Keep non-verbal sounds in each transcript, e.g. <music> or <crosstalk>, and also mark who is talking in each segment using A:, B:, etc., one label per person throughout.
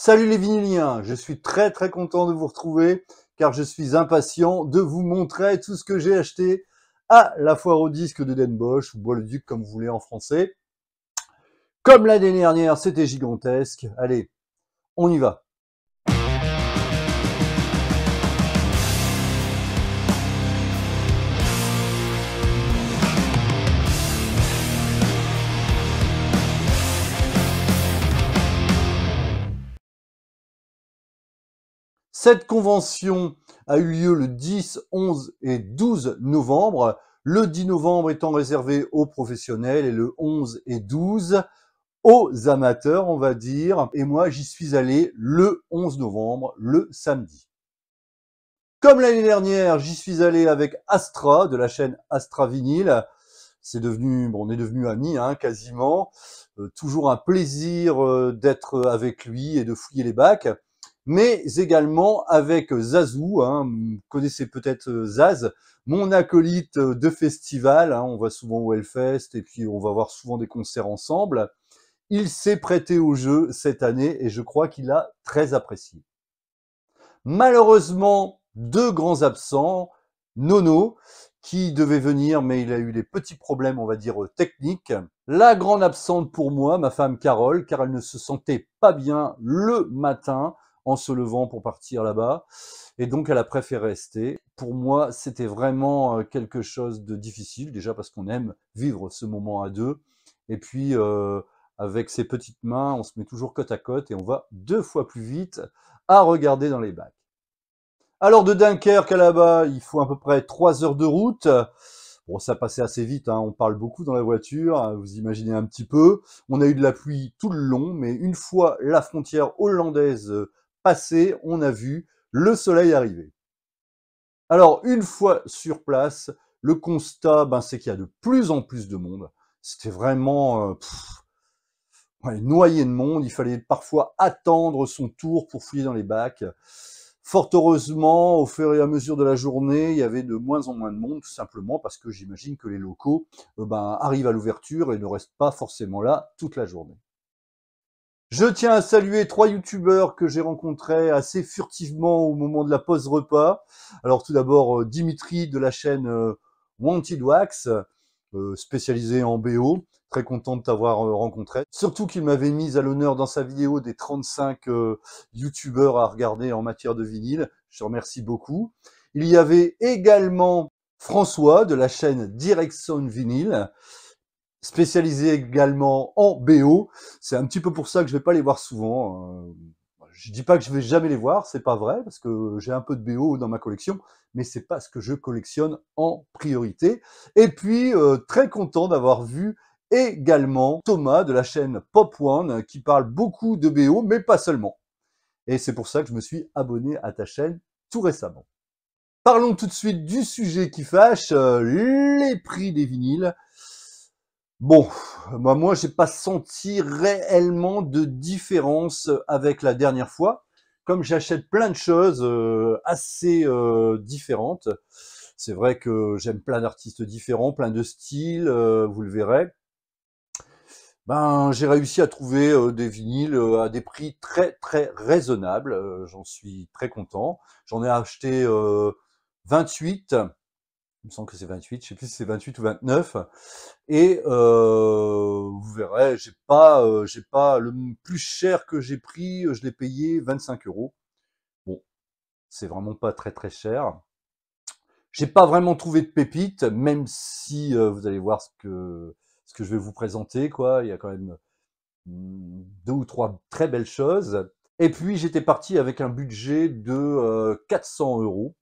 A: Salut les vinyliens, je suis très très content de vous retrouver car je suis impatient de vous montrer tout ce que j'ai acheté à la foire au disque de Den Bosch ou Bois-le-Duc comme vous voulez en français. Comme l'année dernière, c'était gigantesque. Allez, on y va. Cette convention a eu lieu le 10, 11 et 12 novembre. Le 10 novembre étant réservé aux professionnels et le 11 et 12 aux amateurs, on va dire. Et moi, j'y suis allé le 11 novembre, le samedi. Comme l'année dernière, j'y suis allé avec Astra de la chaîne Astra Vinyl. C'est devenu, bon, on est devenu amis, hein, quasiment. Euh, toujours un plaisir euh, d'être avec lui et de fouiller les bacs mais également avec Zazou, hein, vous connaissez peut-être euh, Zaz, mon acolyte euh, de festival, hein, on va souvent au Hellfest et puis on va voir souvent des concerts ensemble. Il s'est prêté au jeu cette année et je crois qu'il a très apprécié. Malheureusement, deux grands absents, Nono, qui devait venir, mais il a eu des petits problèmes, on va dire, techniques. La grande absente pour moi, ma femme Carole, car elle ne se sentait pas bien le matin en se levant pour partir là-bas. Et donc, elle a préféré rester. Pour moi, c'était vraiment euh, quelque chose de difficile, déjà parce qu'on aime vivre ce moment à deux. Et puis, euh, avec ses petites mains, on se met toujours côte à côte et on va deux fois plus vite à regarder dans les bacs. Alors, de Dunkerque à là-bas, il faut à peu près trois heures de route. Bon, ça passait assez vite, hein. on parle beaucoup dans la voiture, hein, vous imaginez un petit peu. On a eu de la pluie tout le long, mais une fois la frontière hollandaise on a vu le soleil arriver. Alors, une fois sur place, le constat, ben, c'est qu'il y a de plus en plus de monde. C'était vraiment euh, noyé de monde. Il fallait parfois attendre son tour pour fouiller dans les bacs. Fort heureusement, au fur et à mesure de la journée, il y avait de moins en moins de monde, tout simplement parce que j'imagine que les locaux euh, ben, arrivent à l'ouverture et ne restent pas forcément là toute la journée. Je tiens à saluer trois youtubeurs que j'ai rencontrés assez furtivement au moment de la pause repas. Alors tout d'abord euh, Dimitri de la chaîne euh, Wanted Wax, euh, spécialisé en BO. Très content de t'avoir rencontré. Surtout qu'il m'avait mis à l'honneur dans sa vidéo des 35 youtubeurs à regarder en matière de vinyle. Je te remercie beaucoup. Il y avait également François de la chaîne Direction Vinyl spécialisé également en BO. C'est un petit peu pour ça que je vais pas les voir souvent. Euh, je dis pas que je vais jamais les voir, c'est pas vrai parce que j'ai un peu de BO dans ma collection, mais c'est pas ce que je collectionne en priorité. Et puis euh, très content d'avoir vu également Thomas de la chaîne Pop One qui parle beaucoup de BO, mais pas seulement. Et c'est pour ça que je me suis abonné à ta chaîne tout récemment. Parlons tout de suite du sujet qui fâche, euh, les prix des vinyles. Bon, moi, moi, j'ai pas senti réellement de différence avec la dernière fois. Comme j'achète plein de choses euh, assez euh, différentes, c'est vrai que j'aime plein d'artistes différents, plein de styles, euh, vous le verrez. Ben, j'ai réussi à trouver des vinyles à des prix très très raisonnables. J'en suis très content. J'en ai acheté 28 il me semble que c'est 28, je sais plus si c'est 28 ou 29. Et euh, vous verrez, j'ai pas, euh, j'ai pas le plus cher que j'ai pris, je l'ai payé 25 euros. Bon, c'est vraiment pas très très cher. J'ai pas vraiment trouvé de pépites, même si euh, vous allez voir ce que ce que je vais vous présenter, quoi. Il y a quand même hmm, deux ou trois très belles choses. Et puis j'étais parti avec un budget de 400 euros.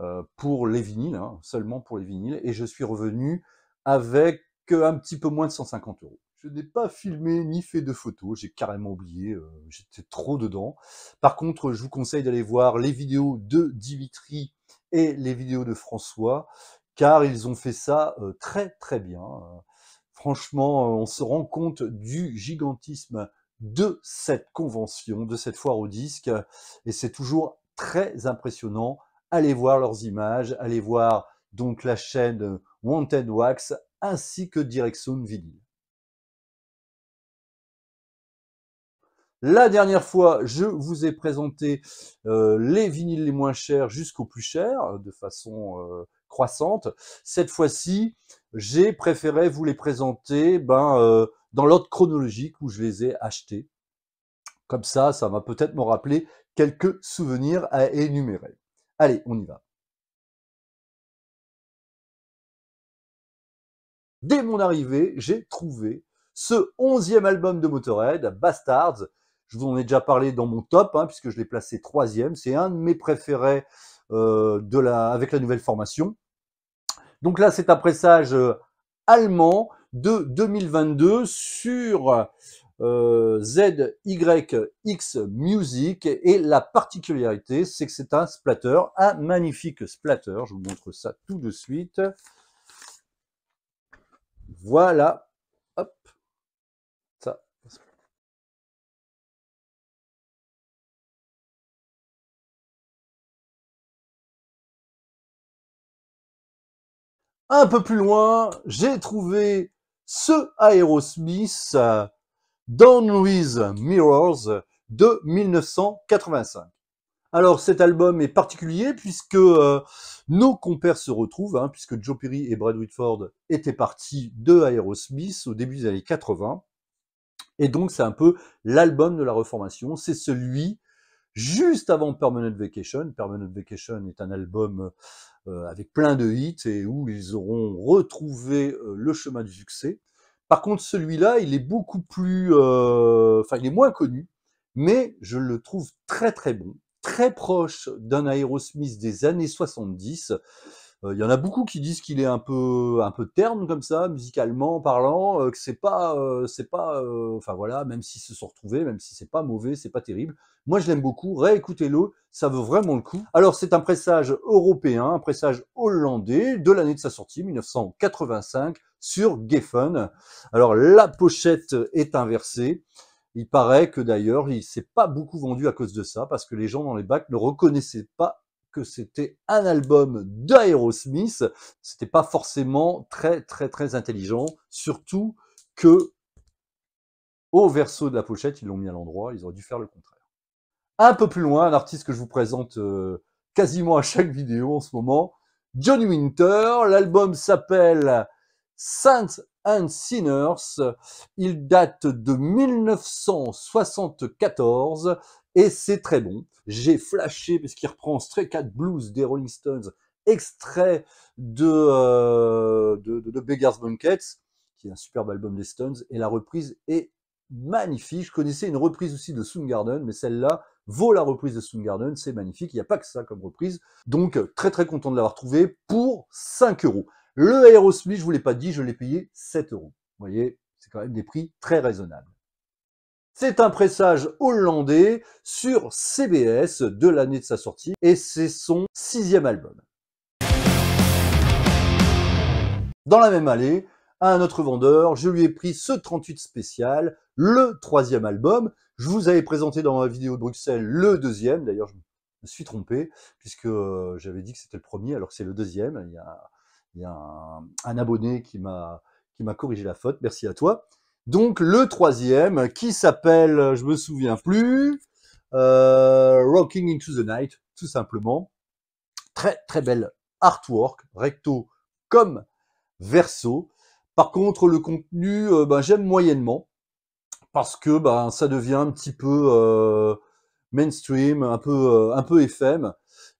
A: Euh, pour les vinyles, hein, seulement pour les vinyles, et je suis revenu avec un petit peu moins de 150 euros. Je n'ai pas filmé ni fait de photos, j'ai carrément oublié, euh, j'étais trop dedans. Par contre, je vous conseille d'aller voir les vidéos de Dimitri et les vidéos de François, car ils ont fait ça euh, très très bien. Franchement, on se rend compte du gigantisme de cette convention, de cette foire au disque, et c'est toujours très impressionnant allez voir leurs images, allez voir donc la chaîne Wanted Wax ainsi que Direction Vinyl. La dernière fois, je vous ai présenté euh, les vinyles les moins chers jusqu'aux plus chers, de façon euh, croissante. Cette fois-ci, j'ai préféré vous les présenter ben, euh, dans l'ordre chronologique où je les ai achetés. Comme ça, ça va peut-être me rappeler quelques souvenirs à énumérer. Allez, on y va. Dès mon arrivée, j'ai trouvé ce onzième album de Motorhead, Bastards. Je vous en ai déjà parlé dans mon top, hein, puisque je l'ai placé troisième. C'est un de mes préférés euh, de la, avec la nouvelle formation. Donc là, c'est un pressage euh, allemand de 2022 sur euh, ZYX Music. Et la particularité, c'est que c'est un splatter, un magnifique splatter. Je vous montre ça tout de suite. Voilà. Hop. Ça. Un peu plus loin, j'ai trouvé ce Aerosmith Down with Mirrors de 1985. Alors cet album est particulier puisque euh, nos compères se retrouvent, hein, puisque Joe Perry et Brad Whitford étaient partis de Aerosmith au début des années 80. Et donc c'est un peu l'album de la reformation, c'est celui juste avant Permanent Vacation. Permanent Vacation est un album euh, avec plein de hits et où ils auront retrouvé euh, le chemin du succès. Par contre celui-là, il est beaucoup plus... Enfin, il est moins connu, mais je le trouve très très bon très proche d'un Aerosmith des années 70. Euh, il y en a beaucoup qui disent qu'il est un peu un peu terne comme ça, musicalement parlant, euh, que c'est pas euh, c'est pas enfin voilà, même s'ils se sont retrouvés, même si c'est pas mauvais, c'est pas terrible. Moi je l'aime beaucoup, réécoutez-le, ça vaut vraiment le coup. Alors c'est un pressage européen, un pressage hollandais de l'année de sa sortie 1985 sur Geffen. Alors la pochette est inversée. Il paraît que d'ailleurs, il s'est pas beaucoup vendu à cause de ça, parce que les gens dans les bacs ne reconnaissaient pas que c'était un album d'Aerosmith. C'était pas forcément très très très intelligent, surtout que au verso de la pochette, ils l'ont mis à l'endroit, ils auraient dû faire le contraire. Un peu plus loin, un artiste que je vous présente euh, quasiment à chaque vidéo en ce moment, Johnny Winter. L'album s'appelle Saints and Sinners. Il date de 1974 et c'est très bon. J'ai flashé parce qu'il reprend Stray Cat Blues des Rolling Stones, extrait de, euh, de, de, Beggar's Banquets, qui est un superbe album des Stones, et la reprise est magnifique. Je connaissais une reprise aussi de Soundgarden, mais celle-là vaut la reprise de Soundgarden, c'est magnifique. Il n'y a pas que ça comme reprise. Donc, très très content de l'avoir trouvé pour 5 euros. Le Aerosmith, je vous l'ai pas dit, je l'ai payé 7 euros. Vous voyez, c'est quand même des prix très raisonnables. C'est un pressage hollandais sur CBS de l'année de sa sortie et c'est son sixième album. Dans la même allée, à un autre vendeur, je lui ai pris ce 38 spécial, le troisième album. Je vous avais présenté dans ma vidéo de Bruxelles le deuxième, d'ailleurs je me suis trompé, puisque euh, j'avais dit que c'était le premier alors que c'est le deuxième. Il y a il y a un, abonné qui m'a qui m'a corrigé la faute. Merci à toi. Donc le troisième qui s'appelle, je me souviens plus, euh, Rocking into the Night, tout simplement. Très très belle artwork, recto comme verso. Par contre, le contenu, euh, ben, j'aime moyennement parce que ben, ça devient un petit peu euh, mainstream, un peu un peu FM.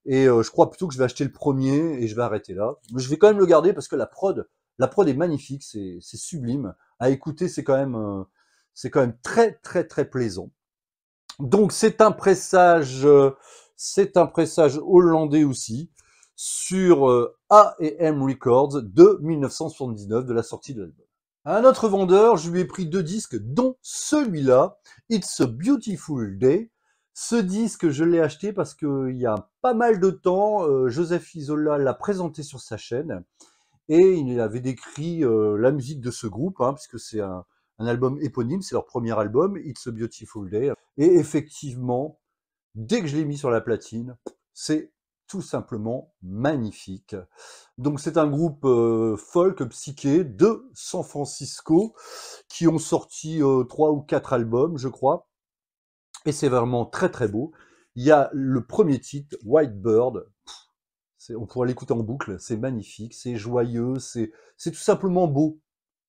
A: Et euh, je crois plutôt que je vais acheter le premier et je vais arrêter là. Mais je vais quand même le garder parce que la prod, la prod est magnifique, c'est sublime. À écouter, c'est quand même, euh, c'est quand même très très très plaisant. Donc c'est un pressage, euh, c'est un pressage hollandais aussi sur A&M Records de 1979 de la sortie de l'album. Un autre vendeur, je lui ai pris deux disques, dont celui-là, It's a Beautiful Day, ce disque, je l'ai acheté parce qu'il y a pas mal de temps, euh, Joseph Isola l'a présenté sur sa chaîne et il avait décrit euh, la musique de ce groupe, hein, puisque c'est un, album éponyme, c'est leur premier album, It's a Beautiful Day. Et effectivement, dès que je l'ai mis sur la platine, c'est tout simplement magnifique. Donc c'est un groupe euh, folk psyché de San Francisco qui ont sorti trois ou quatre albums, je crois Et c'est vraiment très très beau. Il y a le premier titre, White Bird. on pourrait l'écouter en boucle. C'est magnifique, c'est joyeux, c'est tout simplement beau.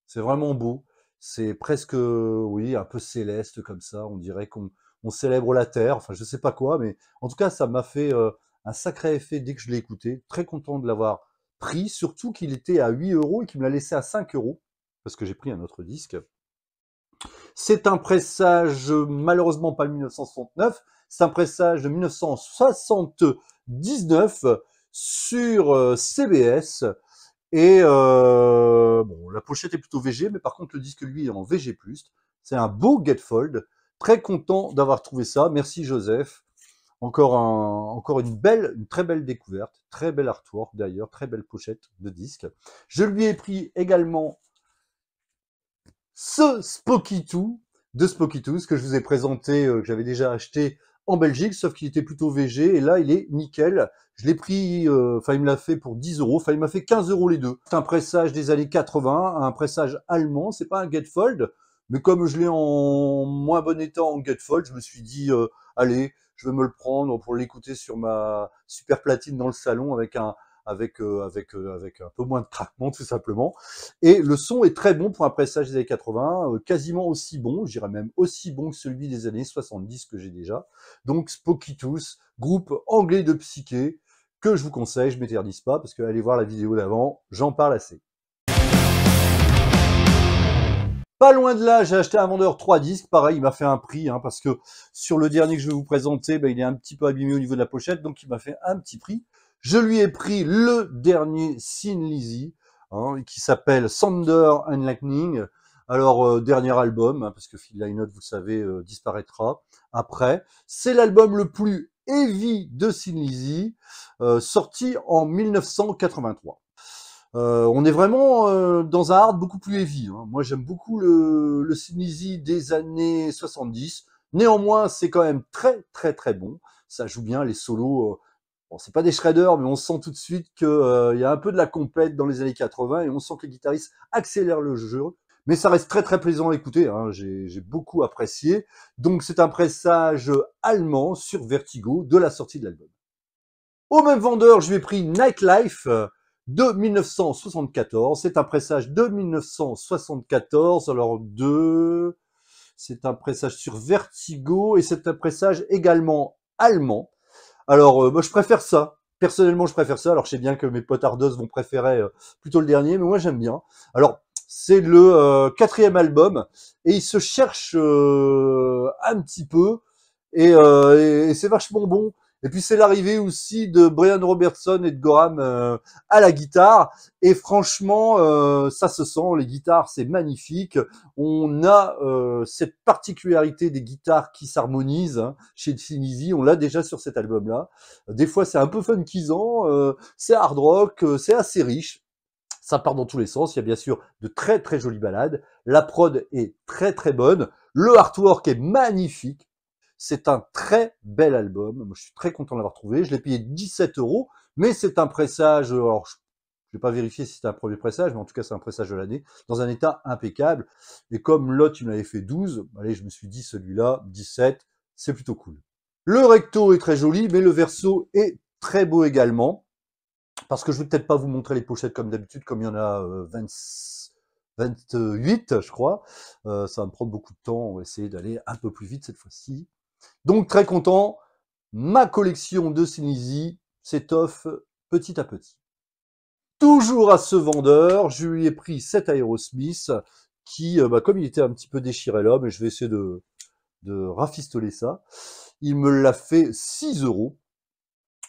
A: C'est vraiment beau. C'est presque, oui, un peu céleste comme ça. On dirait qu'on célèbre la terre. Enfin, je sais pas quoi, mais en tout cas, ça m'a fait euh, un sacré effet dès que je l'ai écouté. Très content de l'avoir pris, surtout qu'il était à 8 euros et qu'il me l'a laissé à 5 euros parce que j'ai pris un autre disque. C'est un pressage, malheureusement pas 1969, c'est un pressage de 1979 sur euh, CBS. Et euh, bon, la pochette est plutôt VG, mais par contre le disque lui est en VG+. C'est un beau Getfold. Très content d'avoir trouvé ça. Merci Joseph. Encore, un, encore une belle, une très belle découverte, très belle artwork d'ailleurs, très belle pochette de disque. Je lui ai pris également ce Spooky 2 de Spooky 2, ce que je vous ai présenté, euh, que j'avais déjà acheté en Belgique, sauf qu'il était plutôt VG, et là il est nickel. Je l'ai pris, euh, enfin il me l'a fait pour 10 euros, enfin il m'a fait 15 euros les deux. C'est un pressage des années 80, un pressage allemand, c'est pas un Getfold, mais comme je l'ai en moins bon état en Getfold, je me suis dit, euh, allez, je vais me le prendre pour l'écouter sur ma super platine dans le salon avec un, avec, euh, euh, avec un peu moins de craquement tout simplement. Et le son est très bon pour un pressage des années 80, euh, quasiment aussi bon, je dirais même aussi bon que celui des années 70 que j'ai déjà. Donc Spooky Tooth, groupe anglais de psyché, que je vous conseille, je m'éternise pas, parce que allez voir la vidéo d'avant, j'en parle assez. Pas loin de là, j'ai acheté un vendeur 3 disques. Pareil, il m'a fait un prix, hein, parce que sur le dernier que je vais vous présenter, ben, il est un petit peu abîmé au niveau de la pochette, donc il m'a fait un petit prix. Je lui ai pris le dernier Sin Lizzy, hein, qui s'appelle Thunder and Lightning. Alors, euh, dernier album, hein, parce que Phil Lynott, vous le savez, euh, disparaîtra après. C'est l'album le plus heavy de Sin Lizzy, euh, sorti en 1983. on est vraiment dans un hard beaucoup plus heavy. Hein. Moi, j'aime beaucoup le, le Sin Lizzy des années 70. Néanmoins, c'est quand même très, très, très bon. Ça joue bien les solos Bon, c'est pas des shredders, mais on sent tout de suite qu'il euh, y a un peu de la compète dans les années 80 et on sent que les guitaristes accélèrent le jeu. Mais ça reste très très plaisant à écouter, hein. j'ai beaucoup apprécié. Donc c'est un pressage allemand sur Vertigo de la sortie de l'album. Au même vendeur, je lui ai pris Nightlife de 1974. C'est un pressage de 1974. Alors de... C'est un pressage sur Vertigo et c'est un pressage également allemand. Alors, euh, moi, je préfère ça. Personnellement, je préfère ça. Alors, je sais bien que mes Ardos vont préférer euh, plutôt le dernier, mais moi, j'aime bien. Alors, c'est le euh, quatrième album et il se cherche un petit peu et, et c'est vachement bon. Et puis c'est l'arrivée aussi de Brian Robertson et de Gorham euh, à la guitare. Et franchement, euh, ça se sent, les guitares, c'est magnifique. On a euh, cette particularité des guitares qui s'harmonisent hein, chez Sinisi. On l'a déjà sur cet album-là. Des fois, c'est un peu funkisant, c'est hard rock, c'est assez riche. Ça part dans tous les sens. Il y a bien sûr de très très jolies balades. La prod est très très bonne. Le artwork est magnifique. C'est un très bel album. Moi, je suis très content de l'avoir trouvé. Je l'ai payé 17 euros, mais c'est un pressage. Alors, je vais pas vérifier si c'est un premier pressage, mais en tout cas, c'est un pressage de l'année, dans un état impeccable. Et comme l'autre, il m'avait fait 12, allez, je me suis dit, celui-là, 17, c'est plutôt cool. Le recto est très joli, mais le verso est très beau également. Parce que je vais peut-être pas vous montrer les pochettes comme d'habitude, comme il y en a 28, euh, je crois. Euh, ça va me prendre beaucoup de temps. On va essayer d'aller un peu plus vite cette fois-ci. Donc très content, ma collection de Sinisi s'étoffe petit à petit. Toujours à ce vendeur, je lui ai pris cet Aerosmith qui, euh, bah, comme il était un petit peu déchiré là, mais je vais essayer de, de rafistoler ça. Il me l'a fait 6 euros.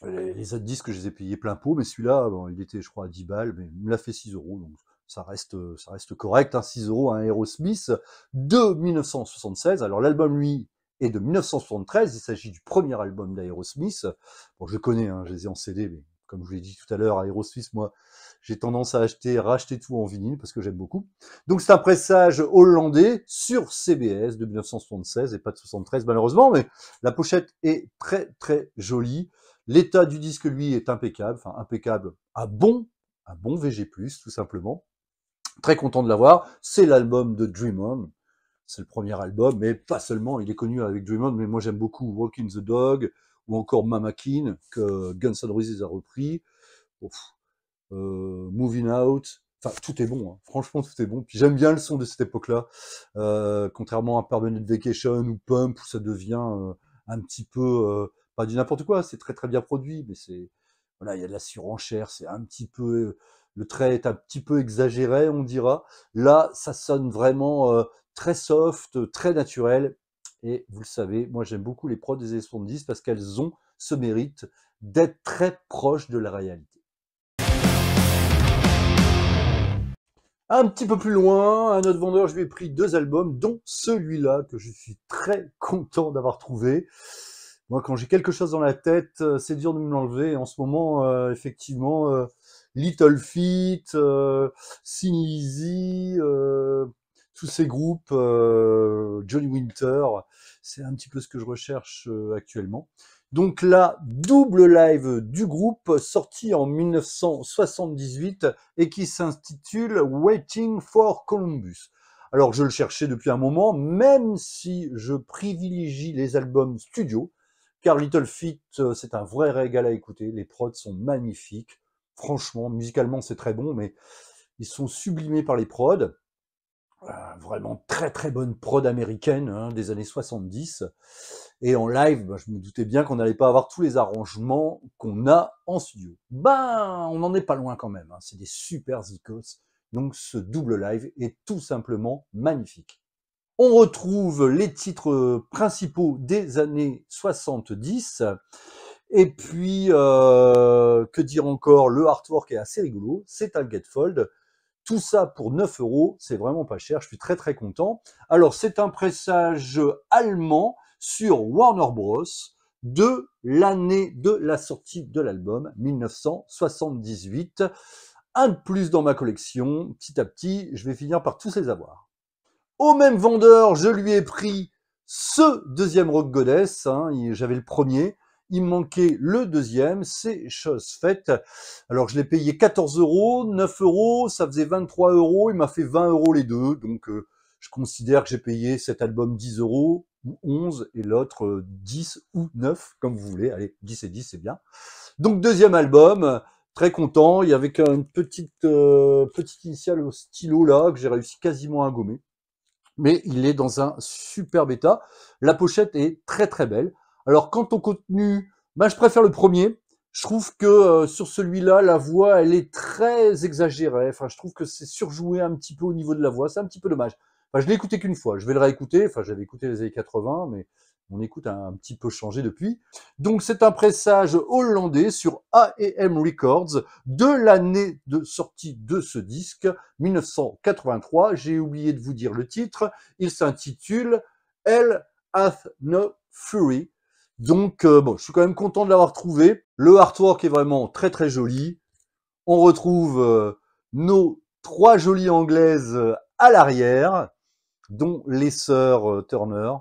A: Les, autres disques, je les ai payés plein pot, mais celui-là, il était, je crois, à 10 balles, mais il me l'a fait 6 euros, donc ça reste, ça reste correct, hein, 6 euros un Aerosmith de 1976. Alors l'album, lui, et de 1973. Il s'agit du premier album d'Aerosmith. Bon, je connais, hein, je les ai en CD, mais comme je vous l'ai dit tout à l'heure, Aerosmith, moi, j'ai tendance à acheter, racheter tout en vinyle parce que j'aime beaucoup. Donc c'est un pressage hollandais sur CBS de 1976 et pas de 73 malheureusement, mais la pochette est très très jolie. L'état du disque, lui, est impeccable, enfin impeccable, un bon, un bon VG+, tout simplement. Très content de l'avoir. C'est l'album de Dream On. C'est le premier album, mais pas seulement, il est connu avec Dream On, mais moi j'aime beaucoup Walking the Dog, ou encore Mama King, que Guns N' Roses a repris, euh, Moving Out, enfin tout est bon, hein. franchement tout est bon, puis j'aime bien le son de cette époque-là, euh, contrairement à Permanent Vacation ou Pump, où ça devient euh, un petit peu, pas du n'importe quoi, c'est très très bien produit, mais c'est, voilà, il y a de la surenchère, c'est un petit le trait est un petit peu exagéré, on dira. Là, ça sonne vraiment très soft, très naturel. Et vous le savez, moi j'aime beaucoup les prods des années 70 parce qu'elles ont ce mérite d'être très proches de la réalité. Un petit peu plus loin, un autre vendeur, je lui ai pris deux albums, dont celui-là que je suis très content d'avoir trouvé. Moi, quand j'ai quelque chose dans la tête, euh, c'est dur de me l'enlever. En ce moment, euh, effectivement, Little Feat, euh, Sin euh, tous ces groupes, euh, Johnny Winter, c'est un petit peu ce que je recherche euh, actuellement. Donc là, double live du groupe sorti en 1978 et qui s'intitule Waiting for Columbus. Alors je le cherchais depuis un moment, même si je privilégie les albums studio, car Little Feat, c'est un vrai régal à écouter, les prods sont magnifiques, Franchement, musicalement, c'est très bon, mais ils sont sublimés par les prods. Euh, vraiment très très bonne prod américaine hein, des années 70. Et en live, bah, je me doutais bien qu'on n'allait pas avoir tous les arrangements qu'on a en studio. Ben, on n'en est pas loin quand même. Hein. C'est des super zikos. Donc ce double live est tout simplement magnifique. On retrouve les titres principaux des années 70 et puis, euh, que dire encore, le artwork est assez rigolo, c'est un. Tout ça pour 9 euros, c'est vraiment pas cher, je suis très très content. Alors, c'est un pressage allemand sur Warner Bros. de l'année de la sortie de l'album, 1978. Un de plus dans ma collection, petit à petit, je vais finir par tous les avoir. Au même vendeur, je lui ai pris ce deuxième Rock Goddess, hein, j'avais le premier, il manquait le deuxième, c'est chose faite. Alors je l'ai payé 14 euros, 9 euros, ça faisait 23 euros, il m'a fait 20 euros les deux, donc euh, je considère que j'ai payé cet album 10 euros ou 11 et l'autre 10 euh, ou 9, comme vous voulez. Allez, 10 et 10, c'est bien. Donc deuxième album, très content. Il y avait une petite, euh, petite initiale au stylo là que j'ai réussi quasiment à gommer. Mais il est dans un super état. La pochette est très très belle. Alors, quant au contenu, bah, je préfère le premier. Je trouve que euh, sur celui-là, la voix, elle est très exagérée. Enfin, je trouve que c'est surjoué un petit peu au niveau de la voix. C'est un petit peu dommage. Enfin, je l'ai écouté qu'une fois. Je vais le réécouter. Enfin, j'avais écouté les années 80, mais mon écoute a un petit peu changé depuis. Donc, c'est un pressage hollandais sur A&M Records de l'année de sortie de ce disque, 1983. J'ai oublié de vous dire le titre. Il s'intitule Elle Hath No Fury. Donc, euh, bon, je suis quand même content de l'avoir trouvé. Le artwork est vraiment très très joli. On retrouve euh, nos trois jolies anglaises euh, à l'arrière, dont les sœurs Turner.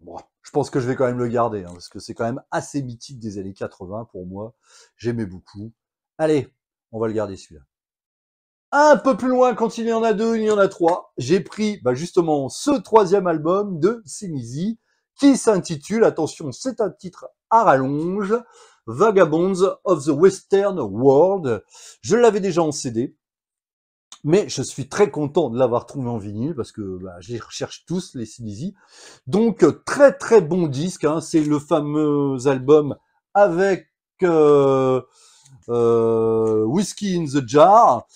A: Bon, je pense que je vais quand même le garder, hein, parce que c'est quand même assez mythique des années 80 pour moi. J'aimais beaucoup. Allez, on va le garder celui-là. Un peu plus loin, quand il y en a deux, il y en a trois. J'ai pris bah, justement ce troisième album de Simizi qui s'intitule, attention, c'est un titre à rallonge, Vagabonds of the Western World. Je l'avais déjà en CD, mais je suis très content de l'avoir trouvé en vinyle parce que bah, je les recherche tous, les CDZ. Donc, très très bon disque, hein. c'est le fameux album avec euh, euh, Whiskey in the Jar.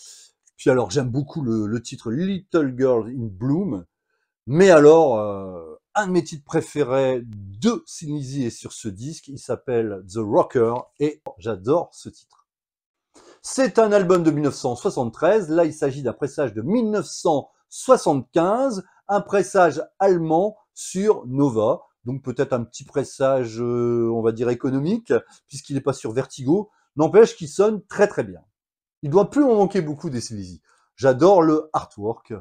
A: Puis alors, j'aime beaucoup le, titre Little Girl in Bloom. Mais alors, euh, un de mes titres préférés de Sinisi est sur ce disque. Il s'appelle The Rocker et j'adore ce titre. C'est un album de 1973. Là, il s'agit d'un pressage de 1975, un pressage allemand sur Nova. Donc peut-être un petit pressage, euh, on va dire économique, puisqu'il n'est pas sur Vertigo. N'empêche qu'il sonne très très bien. Il doit plus en manquer beaucoup des Sinisi. J'adore le artwork.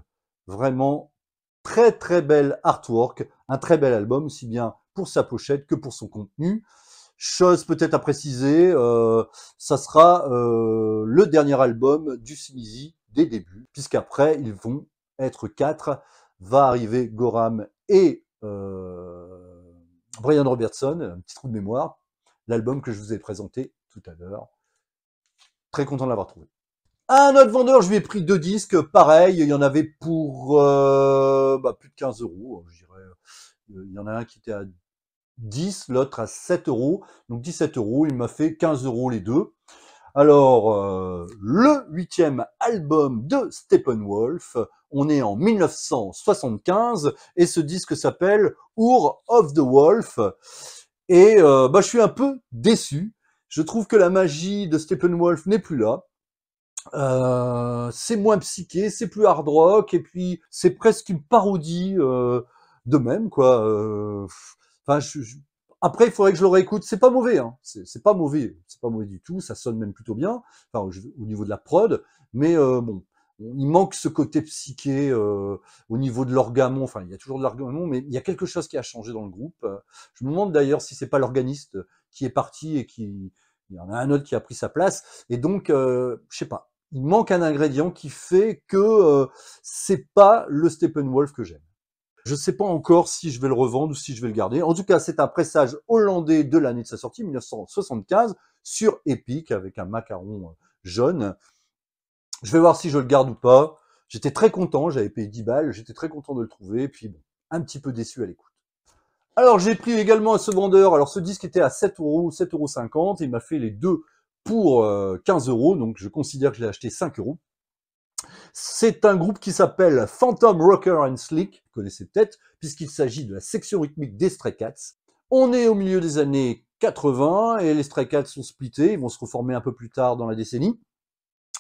A: Vraiment très très bel artwork, un très bel album, aussi bien pour sa pochette que pour son contenu. Chose peut-être à préciser, euh, ça sera euh, le dernier album du Simizi des débuts, puisqu'après ils vont être quatre va arriver Goram et euh, Brian Robertson, un petit trou de mémoire, l'album que je vous ai présenté tout à l'heure. Très content de l'avoir trouvé. Un autre vendeur, je lui ai pris deux disques, pareil, il y en avait pour euh, bah, plus de 15 euros, je dirais. Il y en a un qui était à 10, l'autre à 7 euros. Donc 17 euros, il m'a fait 15 euros les deux. Alors, euh, le huitième album de Steppenwolf, on est en 1975 et ce disque s'appelle Our of the Wolf. Et euh, bah, je suis un peu déçu. Je trouve que la magie de Steppenwolf n'est plus là. Euh, c'est moins psyché, c'est plus hard rock, et puis c'est presque une parodie de même, quoi. Enfin, je, après, il faudrait que je le réécoute. C'est pas mauvais, hein. C'est pas mauvais. C'est pas mauvais du tout. Ça sonne même plutôt bien. Enfin, au, niveau de la prod. Mais euh, bon, il manque ce côté psyché euh, au niveau de l'orgamon. Enfin, il y a toujours de l'orgamon, mais il y a quelque chose qui a changé dans le groupe. Je me demande d'ailleurs si c'est pas l'organiste qui est parti et qui il y en a un autre qui a pris sa place. Et donc, euh, je sais pas. Il manque un ingrédient qui fait que euh, c'est pas le Steppenwolf que j'aime. Je ne sais pas encore si je vais le revendre ou si je vais le garder. En tout cas, c'est un pressage hollandais de l'année de sa sortie, 1975, sur Epic, avec un macaron euh, jaune. Je vais voir si je le garde ou pas. J'étais très content, j'avais payé 10 balles, j'étais très content de le trouver, puis bon, un petit peu déçu à l'écoute. Alors j'ai pris également ce vendeur, alors ce disque était à 7 euros, 7,50 euros, il m'a fait les deux pour 15 euh, euros, donc je considère que je l'ai acheté 5 euros. C'est un groupe qui s'appelle Phantom Rocker and Slick, vous connaissez peut-être, puisqu'il s'agit de la section rythmique des Stray Cats. On est au milieu des années 80 et les Stray Cats sont splittés, ils vont se reformer un peu plus tard dans la décennie.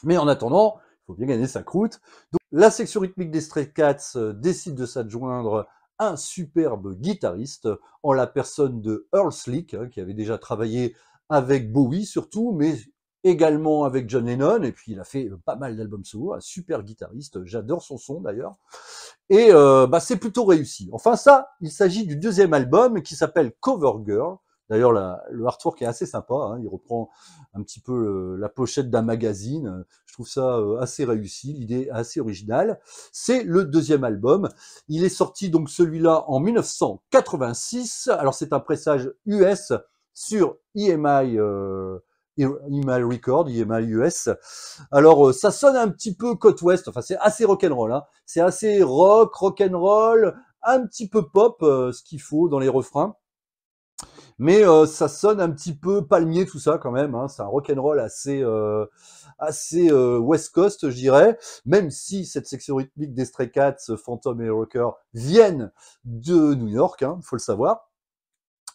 A: Mais en attendant, il faut bien gagner sa croûte. Donc la section rythmique des Stray Cats euh, décide de s'adjoindre un superbe guitariste en la personne de Earl Slick, hein, qui avait déjà travaillé avec Bowie surtout, mais également avec John Lennon, et puis il a fait pas mal d'albums solo, un super guitariste, j'adore son son d'ailleurs, et euh, bah, c'est plutôt réussi. Enfin ça, il s'agit du deuxième album qui s'appelle Cover Girl, d'ailleurs le artwork est assez sympa, hein, il reprend un petit peu la pochette d'un magazine, je trouve ça euh, assez réussi, l'idée assez originale. C'est le deuxième album, il est sorti donc celui-là en 1986, alors c'est un pressage US sur EMI, euh, EMI Record, EMI US. Alors euh, ça sonne un petit peu côte ouest, enfin c'est assez rock'n'roll, hein. c'est assez rock, rock'n'roll, un petit peu pop, euh, ce qu'il faut dans les refrains. Mais euh, ça sonne un petit peu palmier tout ça quand même. Hein. C'est un rock'n'roll assez assez West Coast, je dirais. Même si cette section rythmique des Stray Cats, Phantom et Rocker viennent de New York, il hein, faut le savoir.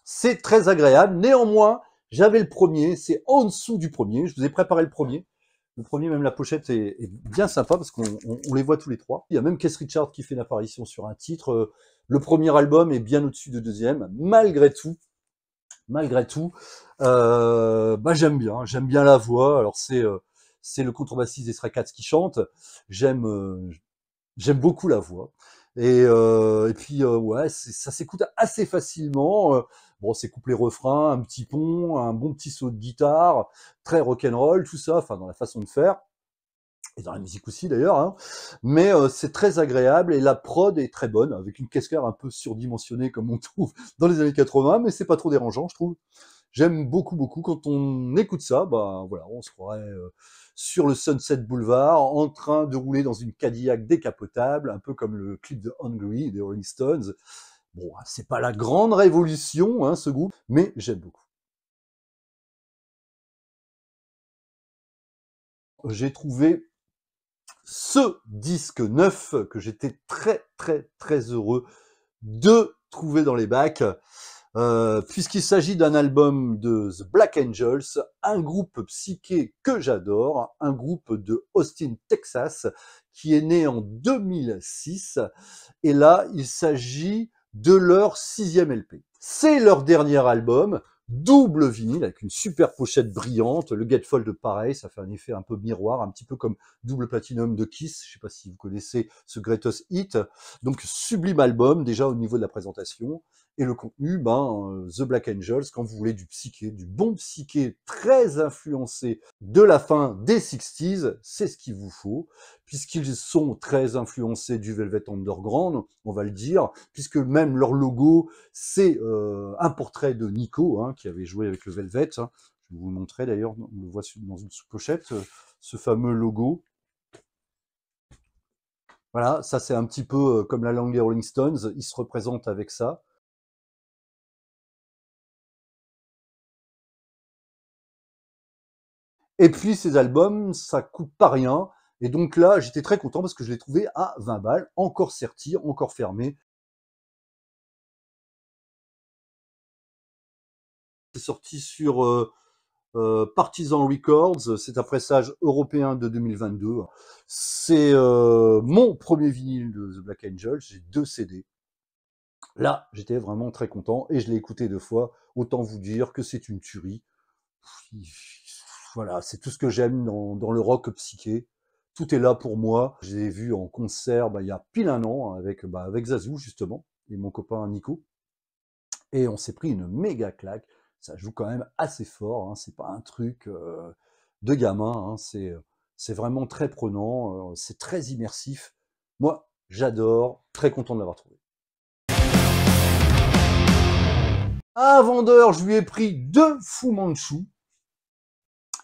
A: C'est très agréable. Néanmoins, j'avais le premier, c'est en dessous du premier. Je vous ai préparé le premier. Le premier, même la pochette est, bien sympa parce qu'on les voit tous les trois. Il y a même Keith Richard qui fait une apparition sur un titre. Le premier album est bien au-dessus du deuxième. Malgré tout, malgré tout, euh, bah j'aime bien. J'aime bien la voix. Alors c'est euh, c'est le contrebassiste des Stray qui chante. J'aime euh, j'aime beaucoup la voix. Et, euh, et puis euh, ouais, ça s'écoute assez facilement. Euh, bon, c'est couplet refrain, un petit pont, un bon petit saut de guitare, très rock'n'roll, tout ça, enfin dans la façon de faire et dans la musique aussi d'ailleurs. Hein. Mais c'est très agréable et la prod est très bonne, avec une caisse un peu surdimensionnée comme on <laughs> trouve dans les années 80, mais c'est pas trop dérangeant, je trouve. J'aime beaucoup, beaucoup. Quand on écoute ça, bah voilà, on se croirait sur le Sunset Boulevard, en train de rouler dans une Cadillac décapotable, un peu comme le clip de Hungry des Rolling Stones. Bon, c'est pas la grande révolution, hein, ce groupe, mais j'aime beaucoup. J'ai trouvé ce disque neuf que j'étais très très très heureux de trouver dans les bacs. Euh, puisqu'il s'agit d'un album de The Black Angels, un groupe psyché que j'adore, un groupe de Austin, Texas, qui est né en 2006. Et là, il s'agit de leur sixième LP. C'est leur dernier album, double vinyle avec une super pochette brillante, le Getfold pareil, ça fait un effet un peu miroir, un petit peu comme double platinum de Kiss, je sais pas si vous connaissez ce Greatest Hit. Donc sublime album déjà au niveau de la présentation Et le contenu, ben, euh, The Black Angels, quand vous voulez du psyché, du bon psyché très influencé de la fin des 60s, c'est ce qu'il vous faut, puisqu'ils sont très influencés du Velvet Underground, on va le dire, puisque même leur logo, c'est euh, un portrait de Nico, hein, qui avait joué avec le Velvet. Hein. Je vais vous montrer d'ailleurs, on le voit dans une sous-pochette, euh, ce fameux logo. Voilà, ça c'est un petit peu comme la langue des Rolling Stones, ils se représentent avec ça. Et puis ces albums, ça coûte pas rien. Et donc là, j'étais très content parce que je l'ai trouvé à 20 balles, encore serti, encore fermé. C'est sorti sur euh, euh, Partisan Records, c'est un pressage européen de 2022. C'est euh, mon premier vinyle de The Black Angel, j'ai deux CD. Là, j'étais vraiment très content et je l'ai écouté deux fois. Autant vous dire que c'est une tuerie. Voilà, c'est tout ce que j'aime dans, le rock psyché. Tout est là pour moi. Je l'ai vu en concert bah, il y a pile un an avec, bah, Zazou, justement, et mon copain Nico. Et on s'est pris une méga claque. Ça joue quand même assez fort. Hein. C'est pas un truc euh, de gamin. Hein. C'est, c'est vraiment très prenant. Euh, c'est très immersif. Moi, j'adore. Très content de l'avoir trouvé. Un vendeur, je lui ai pris deux Fu Manchu.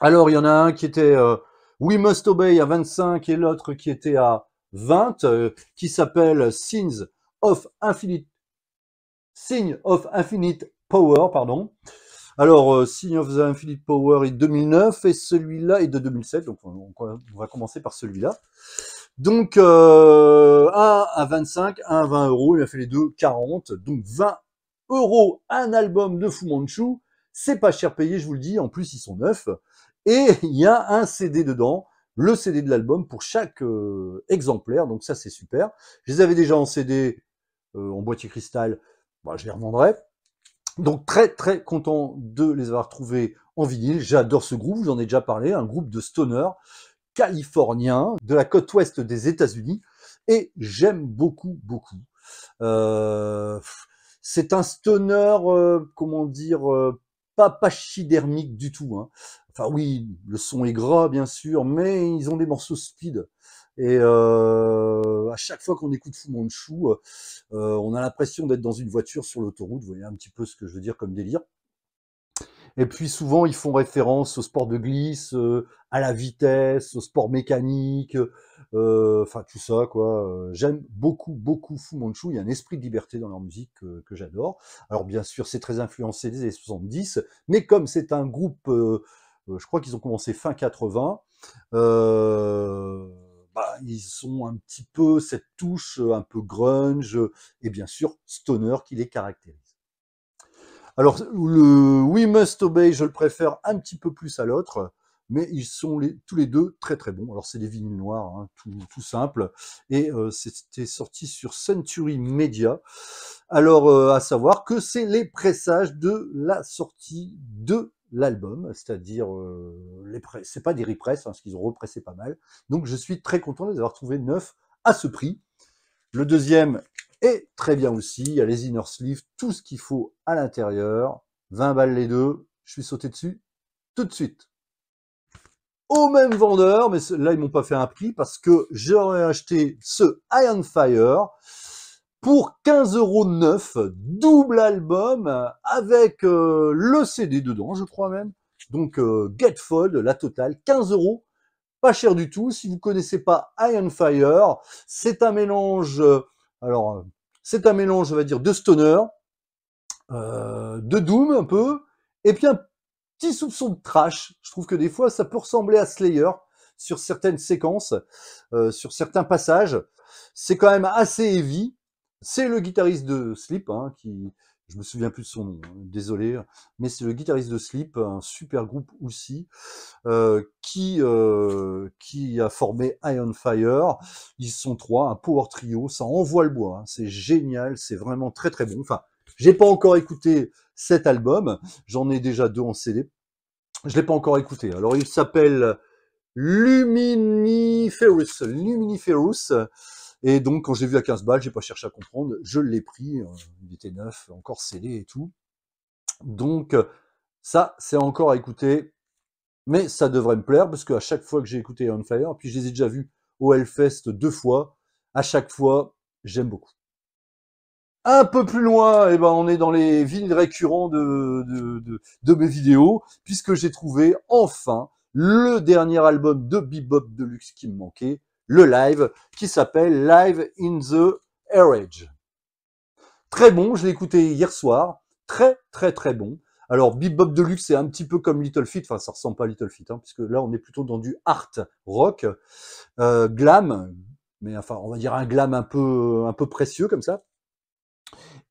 A: Alors, il y en a un qui était euh, We Must Obey à 25 et l'autre qui était à 20, euh, qui s'appelle Sins of Infinite, Sign of Infinite Power, pardon. Alors, euh, Sign of the Infinite Power est 2009 et celui-là est de 2007, donc on, va commencer par celui-là. Donc, euh, un à 25, un à 20 euros, il a fait les deux 40, donc 20 euros un album de Fu Manchu. C'est pas cher payé, je vous le dis, en plus ils sont neufs. Et <laughs> il y a un CD dedans, le CD de l'album pour chaque euh, exemplaire, donc ça c'est super. Je les avais déjà en CD, euh, en boîtier cristal, bah, je les revendrai. Donc très très content de les avoir trouvés en vinyle. J'adore ce groupe, j'en ai déjà parlé, un groupe de stoner californien de la côte ouest des États-Unis, et j'aime beaucoup beaucoup. Euh, c'est un stoner, comment dire, pas pachydermique du tout. Hein. Enfin oui, le son est gras bien sûr, mais ils ont des morceaux speed. Et euh, à chaque fois qu'on écoute Fu Manchu, euh, on a l'impression d'être dans une voiture sur l'autoroute. Vous voyez un petit peu ce que je veux dire comme délire. Et puis souvent, ils font référence au sport de glisse, euh, à la vitesse, au sport mécanique, euh, enfin tout ça quoi. J'aime beaucoup, beaucoup Fu Manchu. Il y a un esprit de liberté dans leur musique que, j'adore. Alors bien sûr, c'est très influencé des années 70, mais comme c'est un groupe euh, je crois qu'ils ont commencé fin 80. Euh, bah, ils ont un petit peu cette touche euh, un peu grunge et bien sûr stoner qui les caractérise. Alors le We Must Obey, je le préfère un petit peu plus à l'autre, mais ils sont tous les deux très très bons. Alors c'est des vinyles noirs, hein, tout, tout, simple, et c'était sorti sur Century Media. Alors à savoir que c'est les pressages de la sortie de l'album, c'est-à-dire euh, les c'est pas des represses, hein, parce qu'ils ont repressé pas mal. Donc je suis très content de les avoir trouvés neufs à ce prix. Le deuxième est très bien aussi, il y a les inner sleeves, tout ce qu'il faut à l'intérieur, 20 balles les deux, je suis sauté dessus tout de suite. Au même vendeur, mais là ils m'ont pas fait un prix parce que j'aurais acheté ce Iron Fire pour 15 euros neuf, double album avec euh, le CD dedans, je crois même. Donc euh, Get Fold, la totale, 15 euros, pas cher du tout. Si vous connaissez pas Iron Fire, c'est un mélange, euh, alors c'est un mélange, on va dire, de stoner, de doom un peu, et puis un petit soupçon de trash. Je trouve que des fois ça peut ressembler à Slayer sur certaines séquences, sur certains passages. C'est quand même assez heavy. C'est le guitariste de Sleep, hein, qui, je me souviens plus de son nom, hein, désolé, mais c'est le guitariste de Sleep, un super groupe aussi, euh, qui, euh, qui a formé Iron Fire. Ils sont trois, un power trio, ça envoie le bois, hein, c'est génial, c'est vraiment très très bon. Enfin, j'ai pas encore écouté cet album, j'en ai déjà deux en CD. Je l'ai pas encore écouté. Alors il s'appelle Luminiferous. Luminiferous. Et donc, quand j'ai vu à 15 balles, j'ai pas cherché à comprendre, je l'ai pris, euh, il était neuf, encore scellé et tout. Donc, ça, c'est encore à écouter, mais ça devrait me plaire, parce qu'à chaque fois que j'ai écouté On Fire, puis je les ai déjà vus au Hellfest deux fois, à chaque fois, j'aime beaucoup. Un peu plus loin, eh ben, on est dans les vinyles récurrents de, de, de, mes vidéos, puisque j'ai trouvé enfin le dernier album de Bebop Deluxe qui me manquait, le live, qui s'appelle Live in the Airage. Très bon, je l'ai écouté hier soir, très très très bon. Alors Bebop Deluxe, c'est un petit peu comme Little Feet, enfin ça ressemble pas à Little Feet, hein, puisque là on est plutôt dans du art rock, euh, glam, mais enfin on va dire un glam un peu un peu précieux comme ça.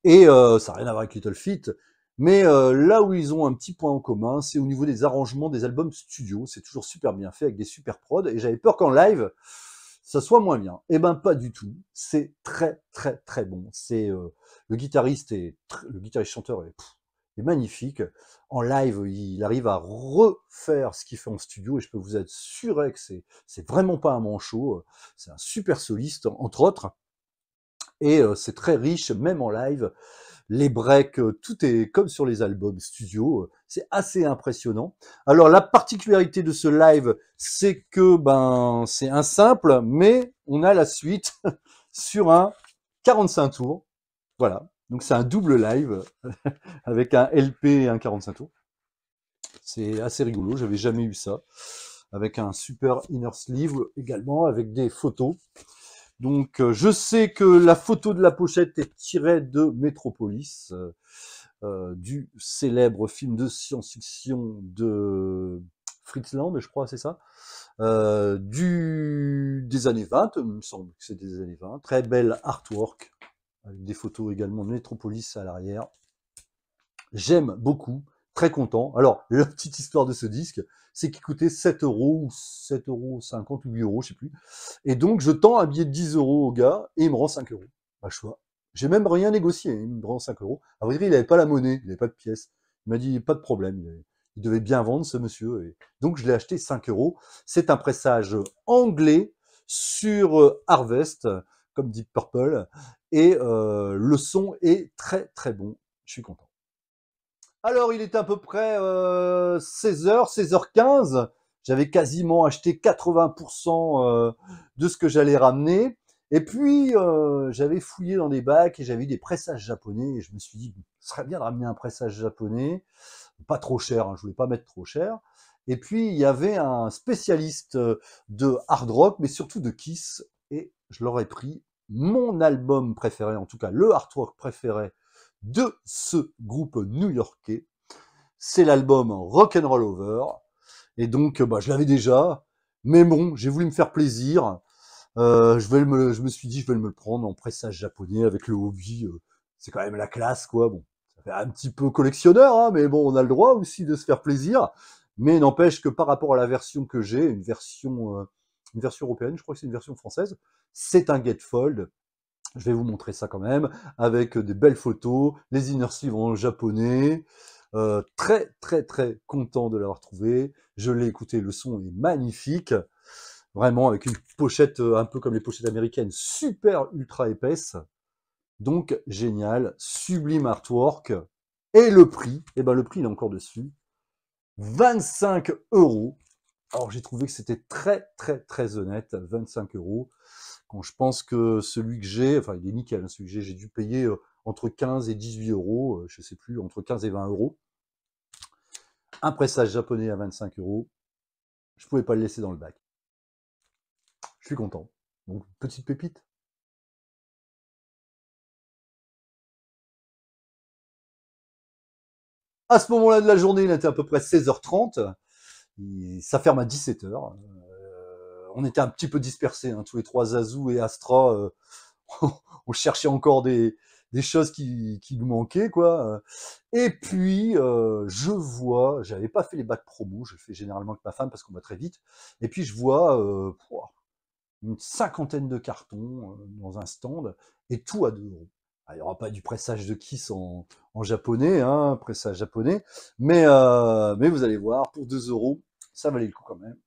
A: Et euh, ça n'a rien à voir avec Little Feet. Mais euh, là où ils ont un petit point en commun, c'est au niveau des arrangements des albums studio. C'est toujours super bien fait avec des super prods. Et j'avais peur qu'en live, ça soit moins bien. Eh ben pas du tout. C'est très très très bon. C'est euh, le guitariste et le guitariste chanteur est, magnifique. En live, il arrive à refaire ce qu'il fait en studio et je peux vous assurer que c'est c'est vraiment pas un manchot. C'est un super soliste entre autres et c'est très riche, même en live. Les breaks, tout est comme sur les albums studio, c'est assez impressionnant. Alors la particularité de ce live, c'est que ben c'est un simple, mais on a la suite <laughs> sur un 45 tours. Voilà, donc c'est un double live <laughs> avec un LP et un 45 tours. C'est assez rigolo, j'avais jamais eu ça. Avec un super inner sleeve également, avec des photos. Donc, euh, je sais que la photo de la pochette est tirée de Metropolis, euh, euh, du célèbre film de science-fiction de Fritz Lang, je crois, c'est ça, du, des années 20, il me semble que c'est des années 20. Très belle artwork, avec des photos également de Metropolis à l'arrière. J'aime beaucoup, très content. Alors, la petite histoire de ce disque, c'est qu'il coûtait 7 euros, ou 7 euros 50 ou 8 euros, je sais plus. Et donc, je tends un billet de 10 euros au gars, et il me rend 5 euros. Bah, choix. J'ai même rien négocié, il me rend 5 euros. À vrai dire, il n'avait pas la monnaie, il n'avait pas de pièces. Il m'a dit, pas de problème, il devait bien vendre, ce monsieur. Et donc, je l'ai acheté 5 euros. C'est un pressage anglais sur euh, Harvest, comme dit Purple, et euh, le son est très très bon. Je suis content. Alors, il est à peu près 16h, 16h15. J'avais quasiment acheté 80% euh, de ce que j'allais ramener. Et puis, euh, j'avais fouillé dans des bacs et j'avais des pressages japonais. Et je me suis dit, ce serait bien de ramener un pressage japonais. Pas trop cher, hein, je voulais pas mettre trop cher. Et puis, il y avait un spécialiste euh, de hard rock, mais surtout de Kiss. Et je leur ai pris mon album préféré, en tout cas le hard rock préféré de ce groupe new-yorkais. C'est l'album Rock'n'Roll Over. Et donc, bah, je l'avais déjà. Mais bon, j'ai voulu me faire plaisir. Euh, je, vais me, je me suis dit, je vais me le prendre en pressage japonais avec le hobby. Euh, c'est quand même la classe, quoi. Bon, ça fait un petit peu collectionneur, hein, mais bon, on a le droit aussi de se faire plaisir. Mais n'empêche que par rapport à la version que j'ai, une version, euh, une version européenne, je crois que c'est une version française, c'est un Getfold je vais vous montrer ça quand même, avec des belles photos, les inner sleeves en japonais. Euh, très très très content de l'avoir trouvé. Je l'ai écouté, le son est magnifique. Vraiment avec une pochette euh, un peu comme les pochettes américaines, super ultra épaisse. Donc génial, sublime artwork. Et le prix, eh ben le prix il est encore dessus. 25 euros. Alors j'ai trouvé que c'était très très très honnête, 25 euros. Quand je pense que celui que j'ai, enfin il est nickel, hein, celui que j'ai, dû payer euh, entre 15 et 18 euros, euh, je sais plus, entre 15 et 20 euros. Un pressage japonais à 25 euros. Je pouvais pas le laisser dans le bac. Je suis content. Donc petite pépite. À ce moment-là de la journée, il était à peu près 16h30. Ça ferme à 17h on était un petit peu dispersés, hein, tous les trois, Zazou et Astra. Euh, <laughs> on cherchait encore des, choses qui, nous manquaient, quoi. Et puis, euh, je vois, j'avais pas fait les bacs promo, je fais généralement avec ma femme parce qu'on va très vite. Et puis, je vois euh, une cinquantaine de cartons dans un stand et tout à 2 euros. il n'y aura pas du pressage de Kiss en, japonais, hein, pressage japonais, mais, mais vous allez voir, pour 2 euros, ça valait le coup quand même.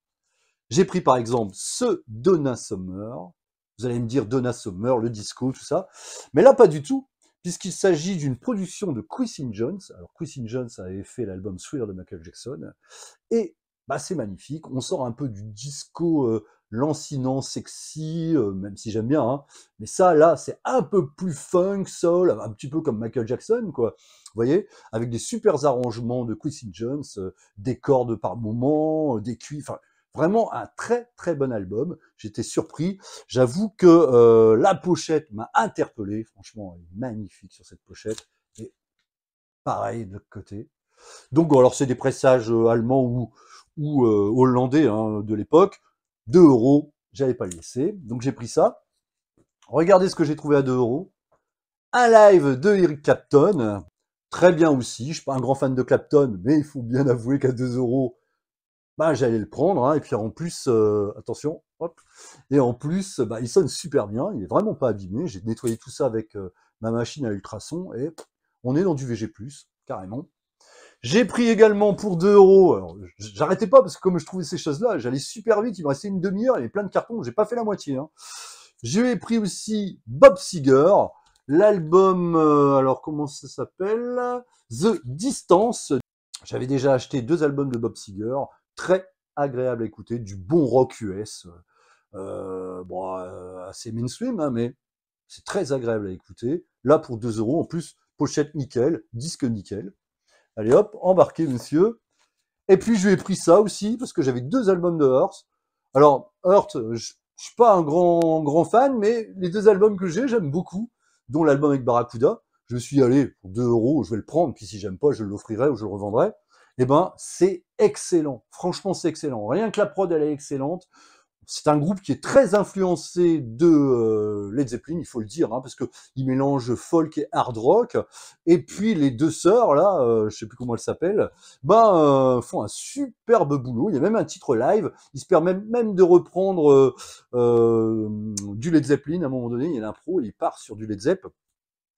A: J'ai pris par exemple ce Donna Summer, Vous allez me dire Donna Summer, le disco, tout ça. Mais là, pas du tout, puisqu'il s'agit d'une production de Quincy Jones. Alors, Quincy Jones avait fait l'album Thriller de Michael Jackson. Et bah, c'est magnifique. On sort un peu du disco euh, lancinant, sexy, euh, même si j'aime bien. Hein. Mais ça, là, c'est un peu plus funk, soul, un petit peu comme Michael Jackson, quoi. Vous voyez, avec des super arrangements de Quincy Jones, euh, des cordes par moment, des cuivres. Enfin, vraiment un très très bon album. J'étais surpris. J'avoue que la pochette m'a interpellé. Franchement, elle est magnifique sur cette pochette. Et pareil de l'autre côté. Donc, alors c'est des pressages allemands ou ou euh, hollandais hein, de l'époque, 2 euros, j'avais pas le laisser, donc j'ai pris ça. Regardez ce que j'ai trouvé à 2 euros. Un live de Eric Clapton, très bien aussi. Je suis pas un grand fan de Clapton, mais il faut bien avouer qu'à 2 euros, bah, j'allais le prendre. Hein. et puis en plus, euh, attention, hop, et en plus, bah, il sonne super bien. Il est vraiment pas abîmé. J'ai nettoyé tout ça avec euh, ma machine à ultrasons et on est dans du VG+, carrément. J'ai pris également pour 2 euros. J'arrêtais pas parce que comme je trouvais ces choses-là, j'allais super vite. Il me restait une demi-heure, il y avait plein de cartons. J'ai pas fait la moitié. Hein. J'ai pris aussi Bob Seger, l'album. Euh, alors comment ça s'appelle? The Distance. J'avais déjà acheté deux albums de Bob Seger, très agréable à écouter, du bon rock US. Euh, bon, euh, assez mainstream, hein, mais c'est très agréable à écouter. Là pour 2 euros, en plus pochette nickel, disque nickel. Allez hop, embarqué monsieur. Et puis je lui ai pris ça aussi, parce que j'avais deux albums de Hearth. Alors, Hearth, je, je suis pas un grand, grand fan, mais les deux albums que j'ai, j'aime beaucoup, dont l'album avec Barracuda. Je me suis allé pour 2 euros, je vais le prendre, puis si j'aime pas, je l'offrirai ou je le revendrai. Eh ben, c'est excellent. Franchement, c'est excellent. Rien que la prod, elle est excellente c'est un groupe qui est très influencé de euh, Led Zeppelin, il faut le dire, hein, parce que il mélange folk et hard rock. Et puis les deux sœurs là, euh, je sais plus comment elles s'appellent, ben euh, font un superbe boulot. Il y a même un titre live. Ils se permettent même de reprendre du Led Zeppelin à un moment donné. Il y a l'impro, il part sur du Led Zepp.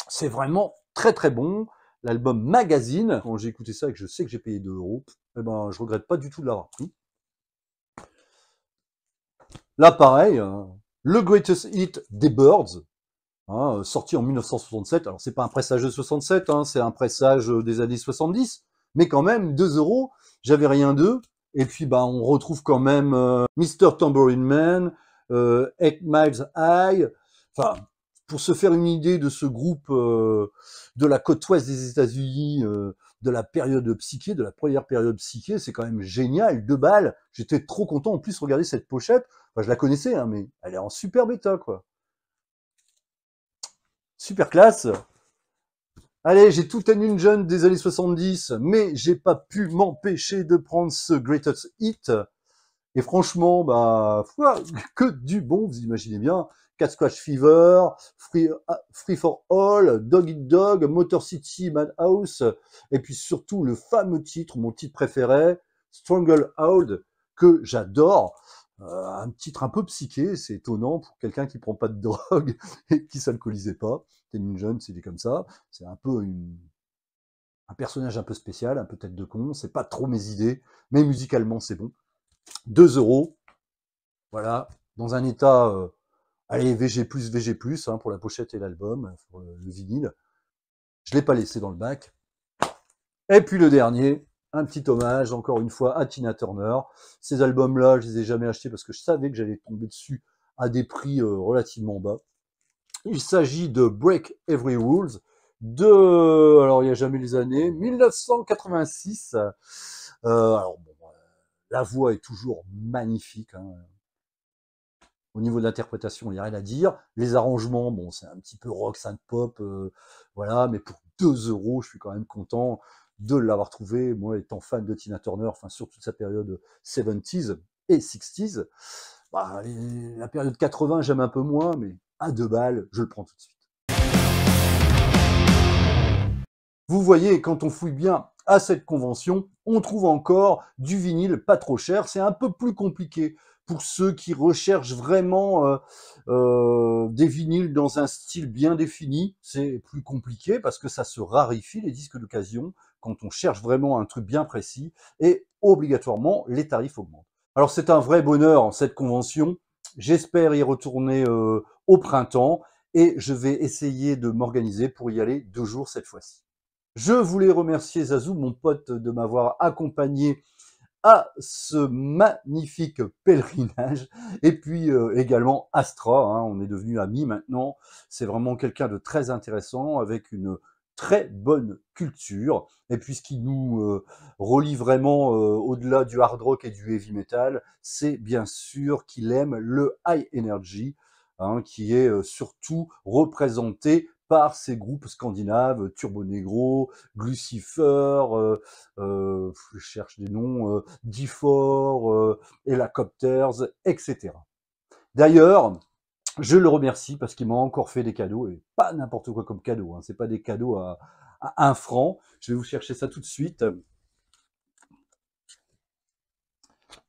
A: C'est vraiment très très bon. L'album Magazine, quand j'ai écouté ça et que je sais que j'ai payé 2 euros, eh ben je regrette pas du tout de l'avoir pris. Là, pareil, hein, le Greatest Hit des Birds, hein, sorti en 1967. Alors, c'est pas un pressage de 67, hein, c'est un pressage des années 70, mais quand même, 2 euros, j'avais rien d'eux. Et puis, bah, on retrouve quand même euh, Mr. Tambourine Man, euh, Eight Miles. Enfin, pour se faire une idée de ce groupe euh, de la côte ouest des États-Unis, euh, de la période psyché, de la première période psyché, c'est quand même génial. Deux balles, j'étais trop content. En plus, regardez cette pochette. Je la connaissais, hein, mais elle est en super bêta, quoi. Super classe. Allez, j'ai tout un une jeune des années 70, mais j'ai pas pu m'empêcher de prendre ce Greatest Hit. Et franchement, bah, <laughs> que du bon, vous imaginez bien. Cat Squash Fever, Free, Free for All, Dog Eat Dog, Motor City Madhouse, et puis surtout le fameux titre, mon titre préféré, Stranglehold, que j'adore. Euh, un titre un peu psyché, c'est étonnant pour quelqu'un qui prend pas de <laughs> drogue et qui s'alcoolisait pas. T'es une jeune, c'est comme ça. C'est un peu une, un personnage un peu spécial, un peu tête de con. C'est pas trop mes idées, mais musicalement c'est bon. 2 euros, voilà, dans un état, euh, allez VG VG hein, pour la pochette et l'album, pour le, le vinyle. Je l'ai pas laissé dans le bac. Et puis le dernier, un petit hommage, encore une fois, à Tina Turner. Ces albums-là, je les ai jamais achetés parce que je savais que j'allais tomber dessus à des prix euh, relativement bas. Il s'agit de Break Every Rules de, alors il n'y a jamais les années, 1986. Euh, alors bon, euh, la voix est toujours magnifique. Hein. Au niveau de l'interprétation, il n'y a rien à dire. Les arrangements, bon, c'est un petit peu rock, synth pop, voilà, mais pour 2 euros, je suis quand même content de l'avoir trouvé, moi étant fan de Tina Turner, enfin sur toute sa période 70s et 60s. Bah, la période 80, j'aime un peu moins, mais à deux balles, je le prends tout de suite. Vous voyez, quand on fouille bien à cette convention, on trouve encore du vinyle pas trop cher. C'est un peu plus compliqué pour ceux qui recherchent vraiment euh, euh, des vinyles dans un style bien défini. C'est plus compliqué parce que ça se raréfie les disques d'occasion quand on cherche vraiment un truc bien précis, et obligatoirement, les tarifs augmentent. Alors c'est un vrai bonheur, cette convention. J'espère y retourner euh, au printemps et je vais essayer de m'organiser pour y aller deux jours cette fois-ci. Je voulais remercier Zazou, mon pote, de m'avoir accompagné à ce magnifique pèlerinage. Et puis euh, également Astra, hein, on est devenu amis maintenant. C'est vraiment quelqu'un de très intéressant avec une très bonne culture. Et puis ce qui nous euh, relie vraiment euh, au-delà du hard rock et du heavy metal, c'est bien sûr qu'il aime le high energy, hein, qui est euh, surtout représenté par ces groupes scandinaves, Turbo Negro, Glucifer, je cherche des noms, D4, Helicopters, etc. D'ailleurs, je le remercie parce qu'il m'a encore fait des cadeaux et pas n'importe quoi comme cadeau. Hein. C'est pas des cadeaux à, un franc. Je vais vous chercher ça tout de suite.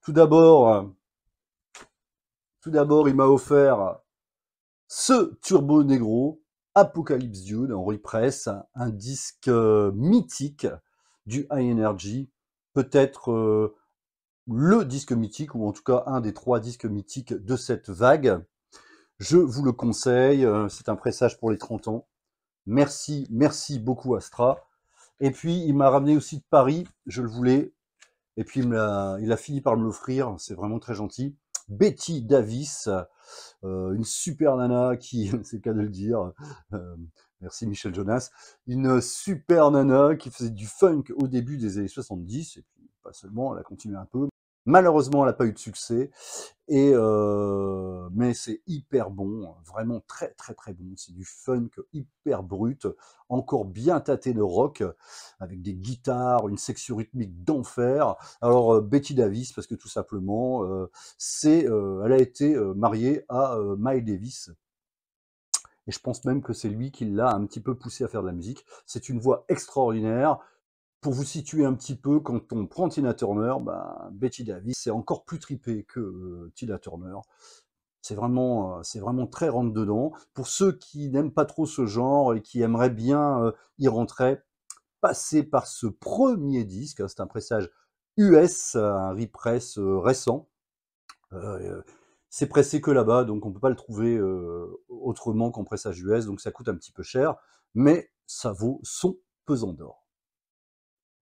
A: Tout d'abord, tout d'abord, il m'a offert ce Turbo Negro Apocalypse Dune en repress, un disque euh, mythique du High Energy, peut-être euh, le disque mythique ou en tout cas un des trois disques mythiques de cette vague. Je vous le conseille, euh, c'est un pressage pour les 30 ans. Merci, merci beaucoup Astra. Et puis, il m'a ramené aussi de Paris, je le voulais. Et puis, il a fini par me l'offrir, c'est vraiment très gentil. Betty Davis, euh, une super nana qui, <laughs> c'est le cas de le dire, euh, merci Michel Jonas, une super nana qui faisait du funk au début des années 70, et puis pas seulement, elle a continué un peu. Malheureusement, elle n'a pas eu de succès, et euh, mais c'est hyper bon, vraiment très très très bon. C'est du funk hyper brut, encore bien tâté de rock, avec des guitares, une section rythmique d'enfer. Alors euh, Betty Davis, parce que tout simplement, euh, c'est, elle a été mariée à Miles Davis. Et je pense même que c'est lui qui l'a un petit peu poussé à faire de la musique. C'est une voix extraordinaire pour vous situer un petit peu, quand on prend Tina Turner, bah, Betty Davis, c'est encore plus tripé que euh, Tina Turner. C'est vraiment, euh, très rentre-dedans. Pour ceux qui n'aiment pas trop ce genre et qui aimeraient bien euh, y rentrer, passez par ce premier disque. Hein, c'est un pressage US, un repress récent. c'est pressé que là-bas, donc on ne peut pas le trouver autrement qu'en pressage US, donc ça coûte un petit peu cher, mais ça vaut son pesant d'or.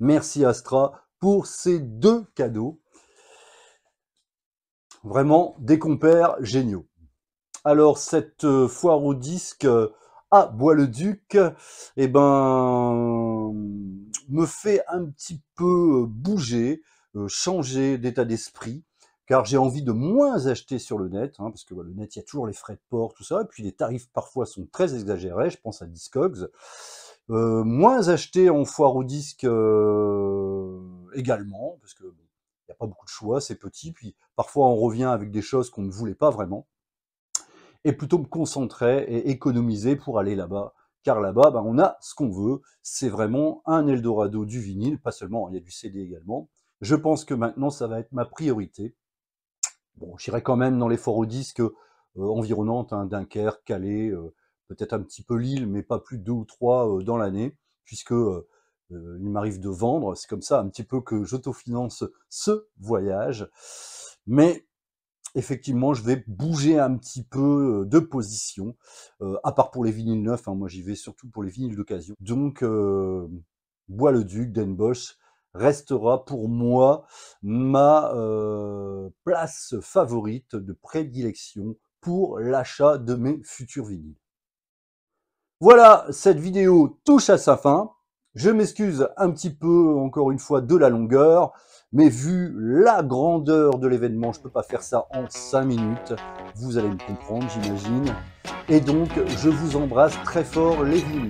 A: Merci Astra pour ces deux cadeaux. Vraiment des compères géniaux. Alors cette euh, foire au disque euh, à Bois-le-Duc, eh ben, me fait un petit peu euh, bouger, changer d'état d'esprit, car j'ai envie de moins acheter sur le net, hein, parce que le net, il y a toujours les frais de port, tout ça, et puis les tarifs parfois sont très exagérés, je pense à Discogs. Euh, moins acheté en foire au disque euh, également, parce que il n'y a pas beaucoup de choix, c'est petit, puis parfois on revient avec des choses qu'on ne voulait pas vraiment, et plutôt me concentrer et économiser pour aller là-bas, car là-bas, ben, on a ce qu'on veut, c'est vraiment un Eldorado du vinyle, pas seulement, il y a du CD également. Je pense que maintenant, ça va être ma priorité. Bon, j'irai quand même dans les foires au disque euh, environnantes, hein, Dunkerque, Calais, peut-être un petit peu Lille, mais pas plus de deux ou trois euh, dans l'année, puisque euh, euh, il m'arrive de vendre. C'est comme ça un petit peu que j'autofinance ce voyage. Mais effectivement, je vais bouger un petit peu de position, à part pour les vinyles neufs. Hein, moi, j'y vais surtout pour les vinyles d'occasion. Donc, Bois-le-Duc, Den Bosch, restera pour moi ma place favorite de prédilection pour l'achat de mes futurs vinyles. Voilà, cette vidéo touche à sa fin. Je m'excuse un petit peu, encore une fois, de la longueur, mais vu la grandeur de l'événement, je ne peux pas faire ça en 5 minutes. Vous allez me comprendre, j'imagine. Et donc, je vous embrasse très fort, les vignes.